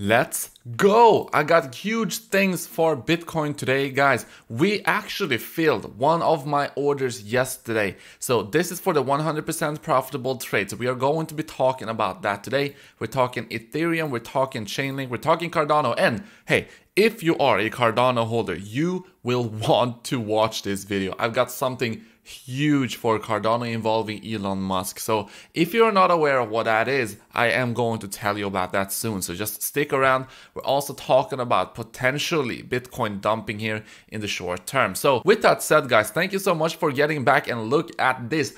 Let's go! I got huge things for Bitcoin today, guys. We actually filled one of my orders yesterday. So this is for the 100% profitable trade. So we are going to be talking about that today. We're talking Ethereum, we're talking Chainlink, we're talking Cardano. And hey, if you are a Cardano holder, you will want to watch this video. I've got something huge for Cardano involving Elon Musk. So if you're not aware of what that is, I am going to tell you about that soon. So just stick around. We're also talking about potentially Bitcoin dumping here in the short term. So with that said, guys, thank you so much for getting back and look at this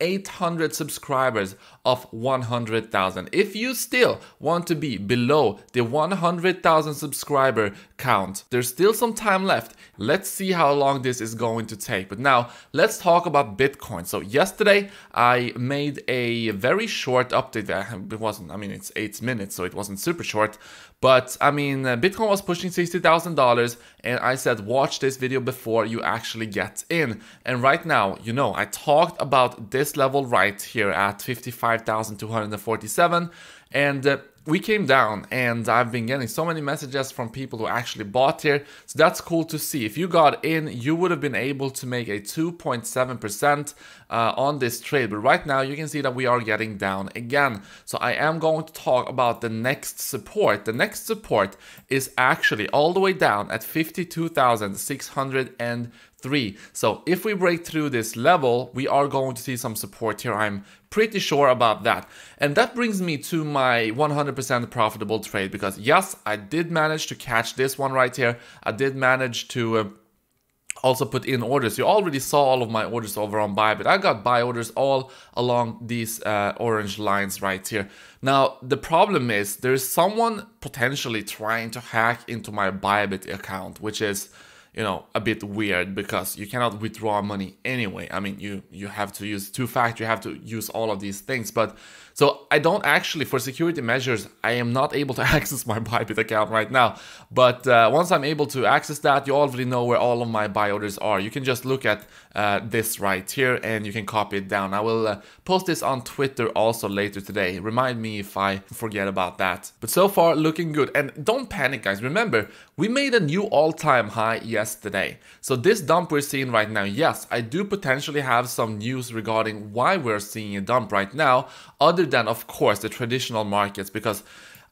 1,800 subscribers of 100,000. If you still want to be below the 100,000 subscriber count, there's still some time left. Let's see how long this is going to take. But now let's talk about Bitcoin. So yesterday I made a very short update. It wasn't, I mean, it's eight minutes, so it wasn't super short. But I mean, Bitcoin was pushing $60,000 and I said, watch this video before you actually get in. And right now, you know, I talked about this level right here at 55,247 and uh, we came down and I've been getting so many messages from people who actually bought here. So that's cool to see. If you got in, you would have been able to make a 2.7% uh, on this trade. But right now you can see that we are getting down again. So I am going to talk about the next support. The next support is actually all the way down at 52,600 and three. So if we break through this level, we are going to see some support here. I'm pretty sure about that. And that brings me to my 100% profitable trade because yes, I did manage to catch this one right here. I did manage to uh, also put in orders. You already saw all of my orders over on Bybit. I got buy orders all along these uh, orange lines right here. Now, the problem is there's someone potentially trying to hack into my Bybit account, which is you know a bit weird because you cannot withdraw money anyway i mean you you have to use two factor you have to use all of these things but so I don't actually, for security measures, I am not able to access my Bybit account right now. But uh, once I'm able to access that, you already know where all of my buy orders are. You can just look at uh, this right here and you can copy it down. I will uh, post this on Twitter also later today. Remind me if I forget about that. But so far, looking good. And don't panic, guys. Remember, we made a new all-time high yesterday. So this dump we're seeing right now, yes, I do potentially have some news regarding why we're seeing a dump right now, other than, of course, the traditional markets, because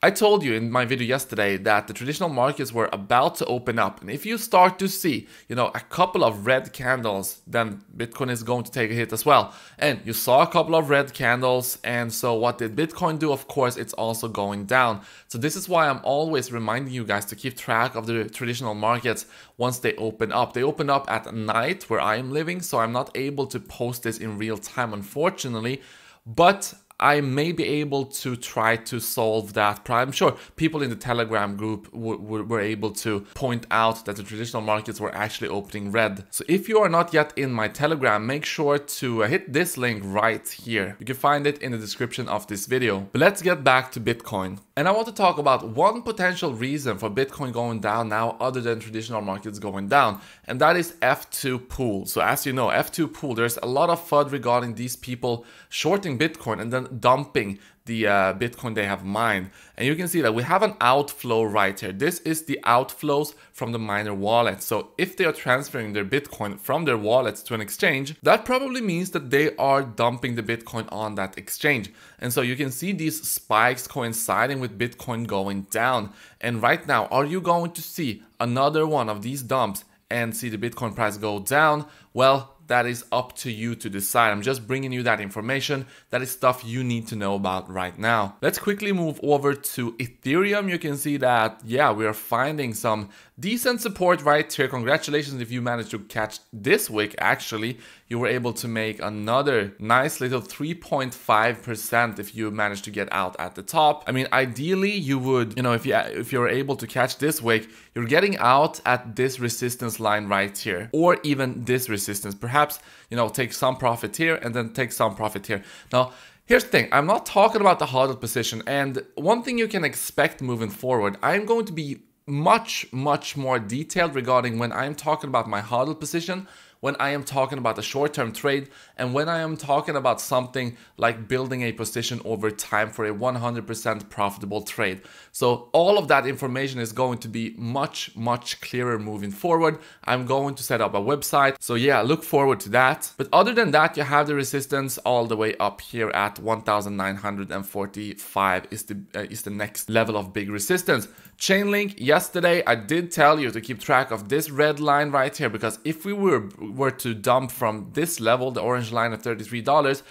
I told you in my video yesterday that the traditional markets were about to open up. And if you start to see, you know, a couple of red candles, then Bitcoin is going to take a hit as well. And you saw a couple of red candles. And so what did Bitcoin do? Of course, it's also going down. So this is why I'm always reminding you guys to keep track of the traditional markets once they open up. They open up at night where I am living. So I'm not able to post this in real time, unfortunately. But I may be able to try to solve that. I'm sure people in the Telegram group were able to point out that the traditional markets were actually opening red. So if you are not yet in my Telegram, make sure to uh, hit this link right here. You can find it in the description of this video. But let's get back to Bitcoin. And I want to talk about one potential reason for Bitcoin going down now other than traditional markets going down, and that is F2 pool. So as you know, F2 pool, there's a lot of FUD regarding these people shorting Bitcoin and then dumping the uh, Bitcoin they have mined. And you can see that we have an outflow right here. This is the outflows from the miner wallet. So if they are transferring their Bitcoin from their wallets to an exchange, that probably means that they are dumping the Bitcoin on that exchange. And so you can see these spikes coinciding with Bitcoin going down. And right now, are you going to see another one of these dumps and see the Bitcoin price go down? Well, that is up to you to decide. I'm just bringing you that information. That is stuff you need to know about right now. Let's quickly move over to Ethereum. You can see that, yeah, we are finding some decent support right here. Congratulations if you managed to catch this wick. Actually, you were able to make another nice little 3.5% if you managed to get out at the top. I mean, ideally you would, you know, if you if you're able to catch this wick, you're getting out at this resistance line right here, or even this resistance. Perhaps, you know, take some profit here and then take some profit here. Now, Here's the thing, I'm not talking about the hodl position and one thing you can expect moving forward, I'm going to be much, much more detailed regarding when I'm talking about my hodl position when I am talking about a short-term trade and when I am talking about something like building a position over time for a 100% profitable trade. So all of that information is going to be much, much clearer moving forward. I'm going to set up a website. So yeah, look forward to that. But other than that, you have the resistance all the way up here at 1945 is the, uh, is the next level of big resistance. Chainlink, yesterday I did tell you to keep track of this red line right here because if we were, were to dump from this level, the orange line of $33,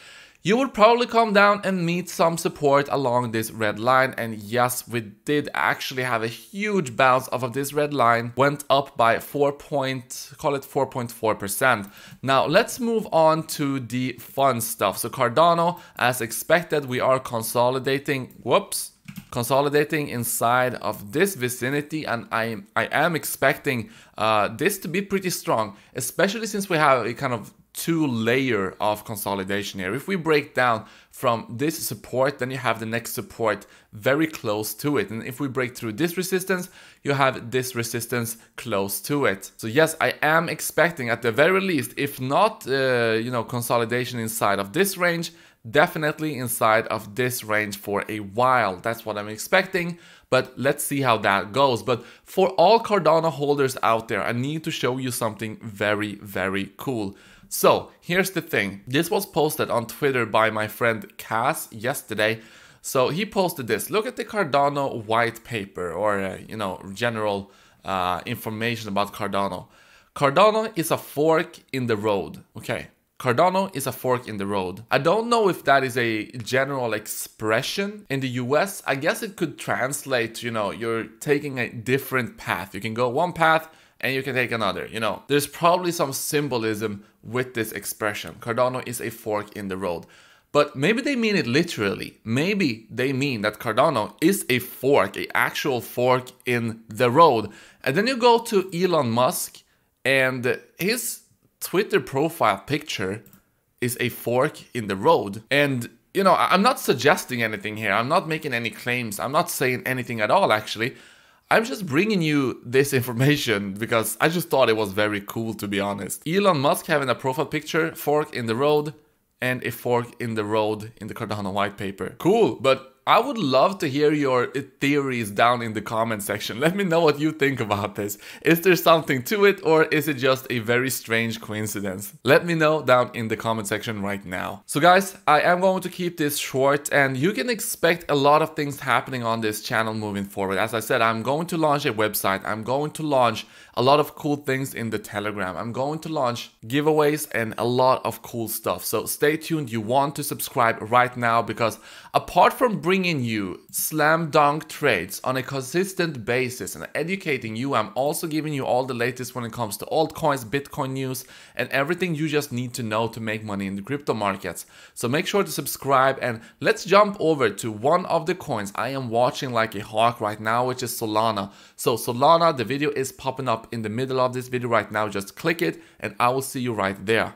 you would probably come down and meet some support along this red line. And yes, we did actually have a huge bounce off of this red line, went up by 4 point, call it 4.4%. Now let's move on to the fun stuff. So Cardano, as expected, we are consolidating, whoops, consolidating inside of this vicinity and I, I am expecting uh, this to be pretty strong, especially since we have a kind of two layer of consolidation here. If we break down from this support, then you have the next support very close to it. And if we break through this resistance, you have this resistance close to it. So yes, I am expecting at the very least, if not, uh, you know, consolidation inside of this range, definitely inside of this range for a while. That's what I'm expecting, but let's see how that goes. But for all Cardano holders out there, I need to show you something very, very cool. So here's the thing. This was posted on Twitter by my friend Cass yesterday. So he posted this. Look at the Cardano white paper or, uh, you know, general uh, information about Cardano. Cardano is a fork in the road. Okay. Cardano is a fork in the road. I don't know if that is a general expression in the US. I guess it could translate, you know, you're taking a different path. You can go one path and you can take another. You know, there's probably some symbolism with this expression. Cardano is a fork in the road. But maybe they mean it literally. Maybe they mean that Cardano is a fork, a actual fork in the road. And then you go to Elon Musk and his Twitter profile picture is a fork in the road. And you know, I'm not suggesting anything here. I'm not making any claims. I'm not saying anything at all actually. I'm just bringing you this information because I just thought it was very cool to be honest. Elon Musk having a profile picture, fork in the road, and a fork in the road in the Cardano white paper. Cool, but I would love to hear your theories down in the comment section. Let me know what you think about this. Is there something to it or is it just a very strange coincidence? Let me know down in the comment section right now. So guys, I am going to keep this short and you can expect a lot of things happening on this channel moving forward. As I said, I'm going to launch a website. I'm going to launch a lot of cool things in the Telegram. I'm going to launch giveaways and a lot of cool stuff. So stay tuned. You want to subscribe right now because apart from bringing you slam dunk trades on a consistent basis and educating you, I'm also giving you all the latest when it comes to altcoins, Bitcoin news, and everything you just need to know to make money in the crypto markets. So make sure to subscribe and let's jump over to one of the coins I am watching like a hawk right now, which is Solana. So Solana, the video is popping up in the middle of this video right now. Just click it and I will see you right there.